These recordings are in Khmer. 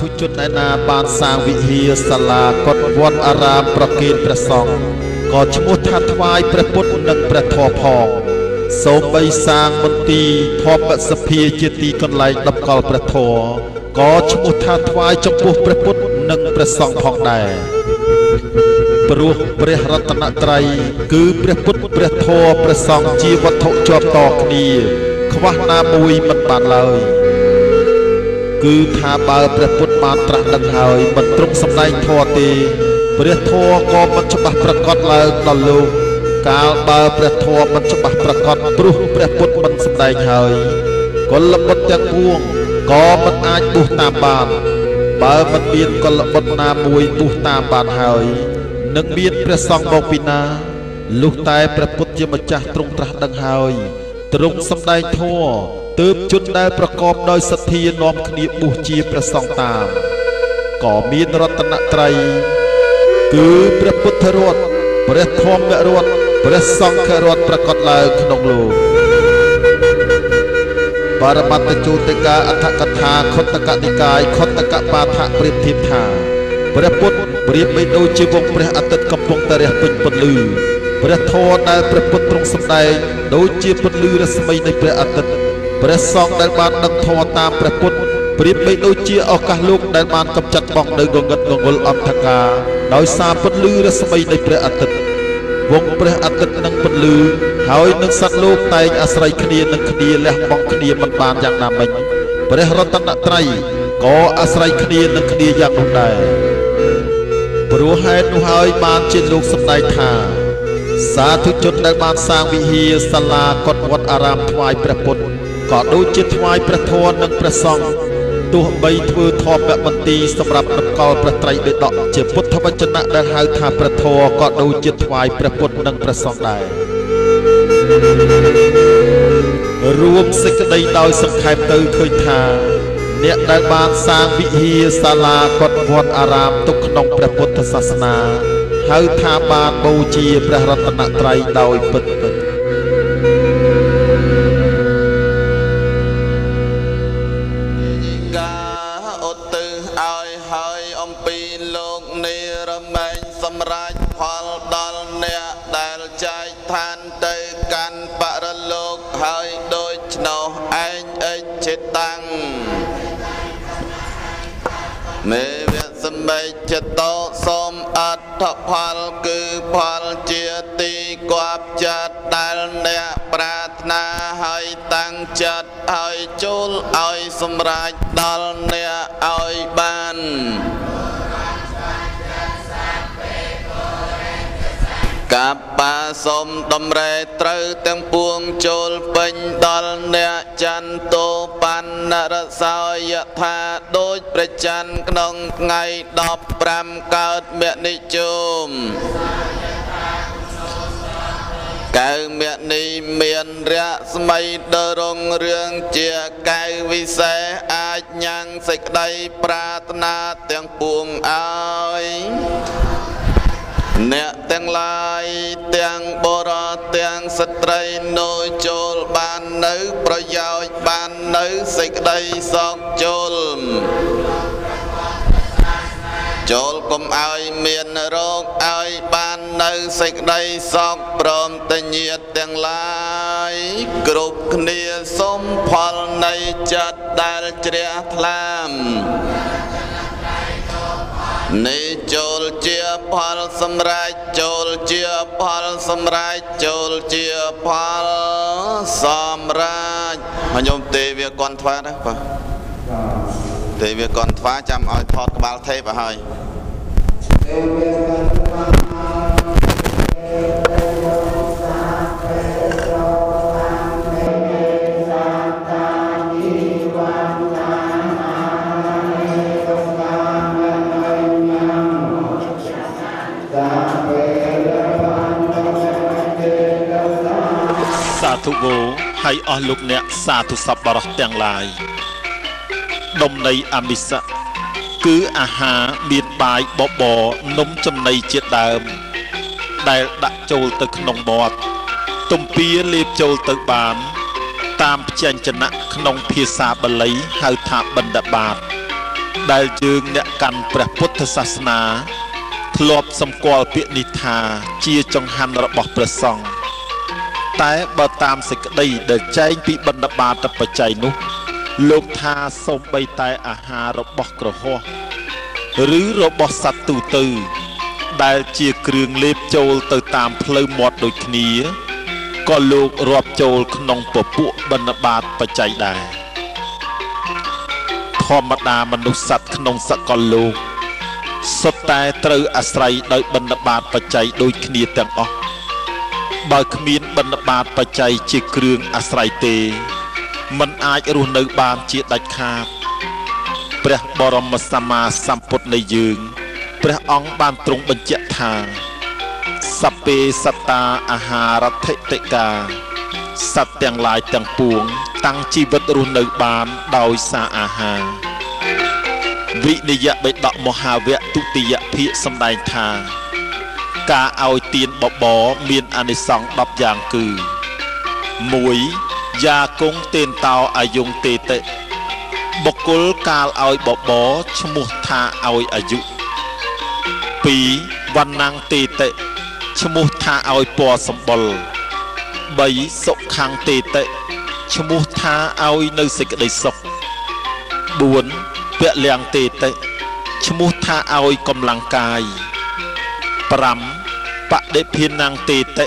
ធុជនឯណាបានសាងវិហារសាលាកុដិវត្តអារាមប្រគេនព្រះសង្ឃក៏ឈ្មោះថាថ្វាយព្រះពុទ្ធនិងព្រះធម៌ផងសូម្បីសាងមន្ទីរធម្មសភាជាទីកន្លែងតម្កល់ព្រះធម៌ក៏ឈ្មោះថាថ្វាយចំពោះព្រះពុទ្ធនិងព្រះសង្ឃផងដែរព្រោះព្រះរតនត្រ័យគឺព្រះពុទ្ធព្រះធម៌ព្រះសង្ឃជាវត្ថុជាប់តគ្នា ខ្វះណាមួយមិនបានឡើយ គឺថាបើព្រះពុទ្ធបានត្រាស់ដឹងហើយមិនទ្រង់សម្ដែងធម៌ទេព្រះធម៌ក៏មិនច្បាស់ប្រកបឡើងដល់លោកកាលបើព្រះធម៌មិនច្បាស់ប្រកបព្រោះព្រះពុទ្ធមិនសម្ដែងហើយកុលបុត្រទាំងពួងក៏មិនអាចពុះតាមបានបើមិនមានកុលបុត្រណាមួយពុះតាមបានហើយនឹងមានព្រះសង្ឃមកពីណាលុះតែព្រះពុទ្ធជាម្ចាស់ទ្រង់ត្រាស់ដឹងហើយទ្រង់សម្ដែងធម៌ ទើបជនដែលប្រកបដោយសទ្ធានាំគ្នាបួសជាព្រះសង្ឃតាមក៏មានរតនត្រ័យគឺព្រះពុទ្ធរតន៍ព្រះធម្មរតន៍ព្រះសង្ឃរតន៍ប្រកបឡើងក្នុងលោកបរមត្តជូតិកាអដ្ឋកថាខុតកនិកាយខុតកបាថប្រៀបធៀបថាព្រះពុទ្ធប្រៀបបីដូចជាវងព្រះអាទិត្យកំពុងតែរះពេញពន្លឺព្រះធម៌ដែលព្រះពុទ្ធទ្រង់សម្ដែងដូចជាពន្លឺរស្មីនៃព្រះអាទិត្យ ព្រះសង្ឃដែលបានដឹងធម៌តាមព្រះពុទ្ធប្រៀបបីដូចជាឱកាសលោកដែលបានកំចាត់បងនៅងងឹតងងុលអន្តកាដោយសារពន្លឺរស្មីនៃព្រះអាទិត្យវងព្រះអាទិត្យនឹងពន្លឺហើយនឹងសត្វលោកតែងអាស្រ័យគ្នានឹងគ្នាលះបង់គ្នាមិនបានយ៉ាងណាមិញព្រះរតនត្រ័យក៏អាស្រ័យគ្នានឹងគ្នាយ៉ាងនោះដែរព្រោះហេតុនោះហើយបានជាលោកសម្ដែងថាសាធុជនដែលបានសាងវិហារសាលាកុដិវត្តអារាមថ្វាយព្រះពុទ្ធ ក៏ដូចជាថ្វាយព្រះធម៌និងព្រះសង្ឃទោះបីធ្វើធម៌មន្ទីរសម្រាប់តម្កល់ព្រះត្រៃបិដកជាពុទ្ធវចនៈដែលហៅថាព្រះធម៌ក៏ដូចជាថ្វាយព្រះពុទ្ធនិងព្រះសង្ឃដែររួមសេចក្តីដោយសង្ខេបទៅឃើញថាអ្នកដែលបានសាងវិហារសាលាកុដិវត្តអារាមទុកក្នុងព្រះពុទ្ធសាសនាហៅថាបានបូជាព្រះរតនត្រ័យដោយពិតពិត អំពីលោកនិរមែងសម្រាប់ផលដល់អ្នកដែលចែកឋានទៅកាន់បរលោកហើយដូច្នោះឯងអិច្ឆិតាំងមេវៈសមិចតោសូមអត្ថផលគឺផលជាទីគប់ចិត្តដែលអ្នកប្រាថ្នាហើយតាំងចិត្តឲ្យចូលឲ្យសម្រេចដល់អ្នកឲ្យបាន កាប់បាសុំដំរែត្រូវទាំងពួងចូលពេញដល់អ្នកចន្ទោបណ្ណរសោយថាដូចប្រច័នក្នុងថ្ងៃ15កើតមនិជុំកៅមនីមានរស្មីដរុងរឿងជាកៅវិសេសអាចញ៉ាំងសេចក្តីប្រាថ្នាទាំងពួងអើយ អ្នកទាំងឡាយទាំងបរោះទាំងស្ត្រីនោះចូលបាននៅប្រយោជន៍បាននៅសេចក្តីសោកជុលចូលកុំឲ្យមានរោគឲ្យបាននៅសេចក្តីសោកព្រមតញាតទាំងឡាយគ្រប់គ្នាសុំផលនៃចិត្តដែលជ្រះថ្លាម នេះចូលជាផលសម្រេចចូលជាផលសម្រេចចូលជាផលសម្រេចមកញោមទេវាកន់ថ្វាណាបាទទេវាកន់ថ្វាចាំឲ្យថតក្បាលថេបឲ្យហើយ សាធុវោហើយអស់លោកអ្នកសាធុសប្បុរសទាំងឡាយដុំនៃអមិសៈគឺអាហារមានបាយបបរនំចំណីជាដើម ដែលដាក់ចូលទៅក្នុងមាត់ទំពាលេបចូលទៅបាន តាមព្យញ្ជនៈក្នុងភាសាបាលីហៅថាបណ្ឌបាត ដែលយើងអ្នកកាន់ព្រះពុទ្ធសាសនាធ្លាប់សម្គាល់ពាក្យនេះថាជាចង្ហាន់របស់ព្រះសង្ឃ តែបើតាមសេចក្តីដែលចែងពីបណ្ឌបាតបច្ច័យនោះ លោកថាសូម្បីតែអាហាររបស់ក្រហមឬរបស់សត្វទូទៅ ដែលជាគ្រឿងលេបចូលទៅតាមផ្លូវមាត់ដូចគ្នាក៏លោករាប់ចូលក្នុងពពួកបណ្ឌបាតបច្ច័យដែរធម្មតាមនុស្សសត្វក្នុងសកលលោកសុទ្ធតែត្រូវអាស្រ័យដោយបណ្ឌបាតបច្ច័យដូចគ្នាទាំងអស់ បើគ្មានបណ្ឌបាតបច្ច័យជាគ្រឿងអាស្រ័យទេมันអាចរស់នៅបានជាដាច់ខាតព្រះបរមសម្មាសម្ពុទ្ធនៃយើងព្រះអង្គបានទ្រង់បញ្ជាក់ថាសពេសតាអាហារដ្ឋិតិកាសត្វទាំងឡាយទាំងពួង តាំងជីវិតរស់នៅបានដោយសារអាហារវិនិយបិដកមហាវៈទុតិយភាគសម្ដែងថា ការឲ្យទានបបរមានអានិសង្ស10យ៉ាងគឺ1យ៉ាគង់ទេនតោអាយុងទេតិបុគ្គលកាលឲ្យបបរឈ្មោះថាឲ្យអាយុ2វណ្ណងទេតិឈ្មោះថាឲ្យពណ៌សម្បុរ3សុខੰទេតិឈ្មោះថាឲ្យនៅសេចក្តីសុខ4ពលលៀងទេតិឈ្មោះថាឲ្យកម្លាំងកាយ 5បដិភិណੰទេតិ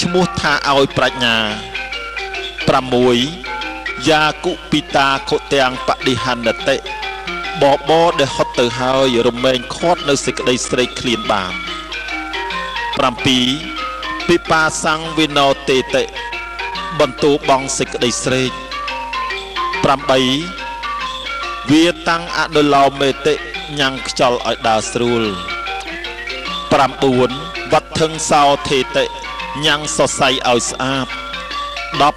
ឈ្មោះថាឲ្យប្រាជ្ញា6យាគុពិតាខុទាំងបដិហណ្ណតិបបដែលហត់ទៅហើយរមែងខាត់នៅសេចក្តីស្រេកឃ្លានបាន7ពិបាសੰវិណោទេតិបន្ទូបងសេចក្តីស្រេក8វាតាំងអនុឡោមេតិញ៉ាំងខ្យល់ឲ្យដើរស្រួល 9វត្ថឹងសោទេតិញ៉ាំងសរសៃឲ្យស្អាត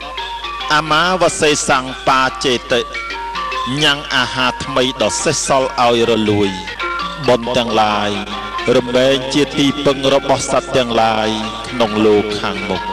10អាមាវសេសੰបាចេតិញ៉ាំងអាហារថ្មីដ៏សេះសល់ឲ្យរលួយបុណ្យទាំងឡាយរមែងជាទីពឹងរបស់សត្វទាំងឡាយក្នុងលោកខាងមុខ